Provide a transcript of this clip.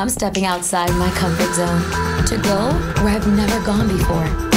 I'm stepping outside my comfort zone to go where I've never gone before.